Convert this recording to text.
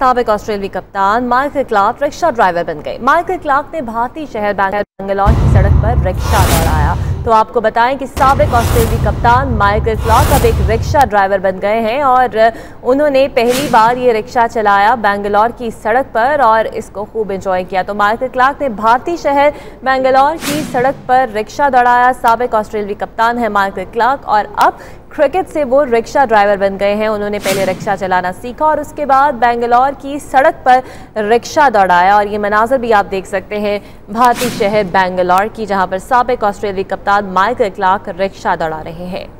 सबक ऑस्ट्रेलियावी कप्तान Michael Clarke rickshaw driver बन गए। माइकल क्लार्क ने भारतीय शहर बैंगलोर की सड़क पर रिक्शा दौड़ाया। तो आपको बताएँ कि सबक ऑस्ट्रेलियावी कप्तान माइकल क्लार्क अब एक रिक्शा ड्राइवर बन गए हैं और उन्होंने पहली बार ये रिक्शा चलाया बैंगलोर की सड़क पर और इसको खूब इंजॉय किया। तो माइकल क्लार्क ने भारतीय शहर बैंगलोर की सड़क पर रिक्शा दौड़ाया। सबक ऑस्ट्रेलियावी कप्तान है माइकल क्लार्क और अब क्रिकेट से वो रिक्शा ड्राइवर बन गए हैं। उन्होंने पहले रिक्शा चलाना सीखा और उसके बाद बेंगलोर की सड़क पर रिक्शा दौड़ाया। और ये मनाजर भी आप देख सकते हैं, भारतीय शहर बेंगलोर की, जहाँ पर सबक ऑस्ट्रेलियाई कप्तान माइकल क्लार्क रिक्शा दौड़ा रहे हैं।